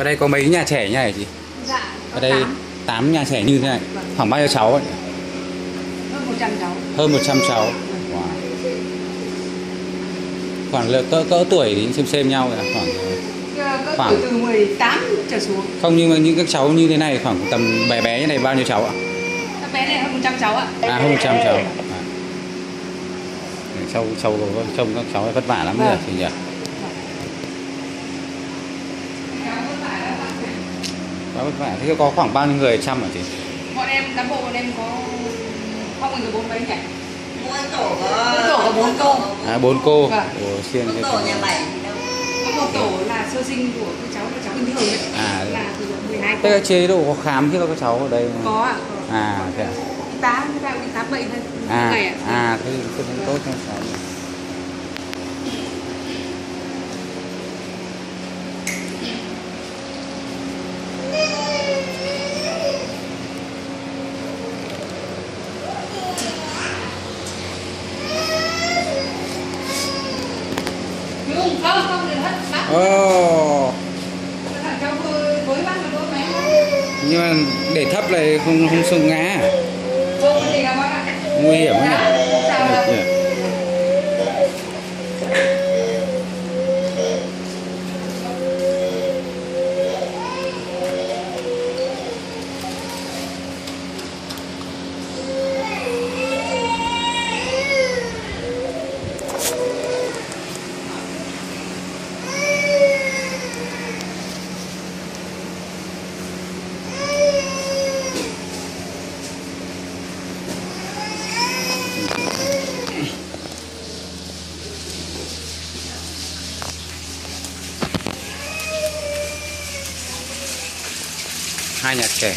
ở đây có mấy nhà trẻ như này chị? Dạ ở đây 8 nhà trẻ như thế này. Khoảng bao nhiêu cháu ạ? Hơn 100 cháu. Hơn 100 cháu. Wow. khoảng là cỡ cỡ tuổi thì xem xem nhau là khoảng Cơ Khoảng- từ 18 trở xuống. Không nhưng mà những các cháu như thế này khoảng tầm bé bé như này bao nhiêu cháu ạ? Các bé này hơn 100 cháu ạ. À hơn 100 cháu. À. cháu cháu trông các cháu vất vả lắm Vâng. rồi chị nhỉ quá vất vả thế có khoảng bao nhiêu người chăm hả chị? Bọn em cán bộ bọn em có không mình được bốn mấy nhỉ? Mỗi tổ có tổ có bốn cô. à bốn cô. Vâng. Ồ, xiên tổ nhà bảy thì đâu có một tổ là sơ sinh của các cháu là cháu bình thường đấy À. là từ độ 12 Thế cô. là chế độ có khám chứ các cháu ở đây không? có ạ có. à thế à y tá người ta cũng bệnh hay à ngày ạ. à thế thế cũng tốt cho cháu không được hết bác ồ. Nhưng mà để thấp này không không sung ngã. Nguy hiểm Dạ, nhỉ dạ, dạ. Nguy hiểm hai nhà trẻ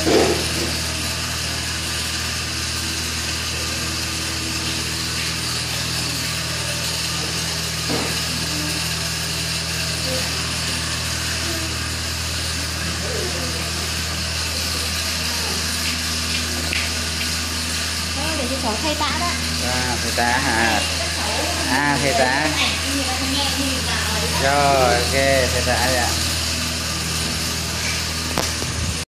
Thank you. Cháu thay tã đó à thầy tá à à thầy tá. Rồi ok thầy tá dạ